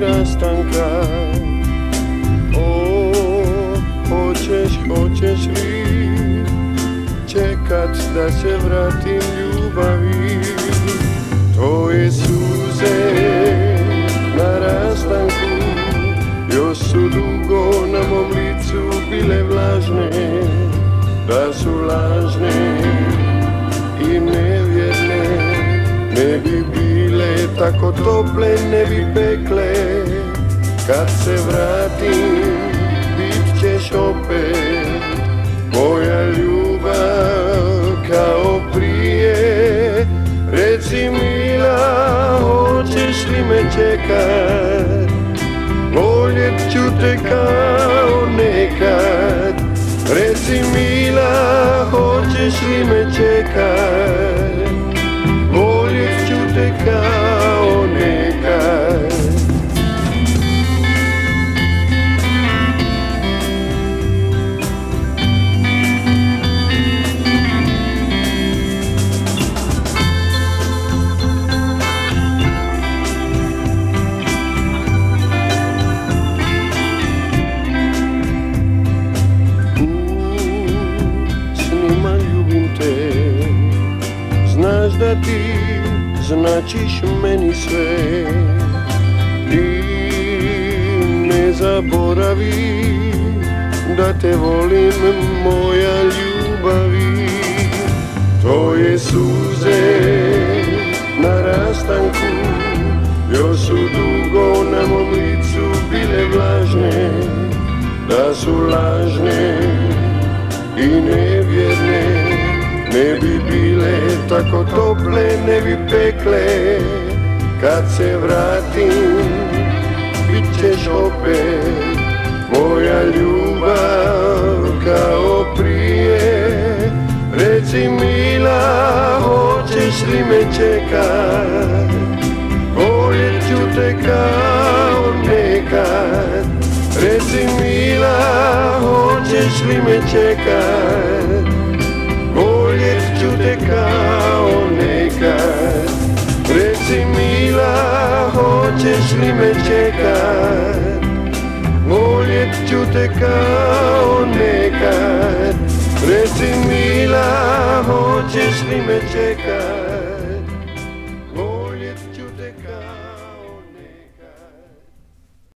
rastanka? O, hoćeš, hoćeš li Čekat da se vratim ljubavi? Tvoje suze na rastanku Još su dugo na mom licu bile vlažne Da su lažne i nevjerne Ne bi bile tako tople, ne bi pekle Kad se vratim, bit ćeš opet Moja ljubav kao prije. Reci mila, hoćeš li me čekat? Voljet ću te kao nekad. Reci mila, hoćeš li me čekat ti značiš meni sve. Ti ne zaboravi da te volim moja ljubavi. Tvoje suze na rastanku još su dugo na mom licu bile vlažne Da su lažne i nevjerne Ne bi bile tako tople, ne pekle Kad se vratim, bit ćeš opet Moja ljubav kao prije. Reci mila, hoćeš li me čekat? Voljet ću te kao nekad. Reci mila, hoćeš li me čekat hoćeš li me čekat? Voljet ću te kao nekad. Reci mila, hoćeš li me čekat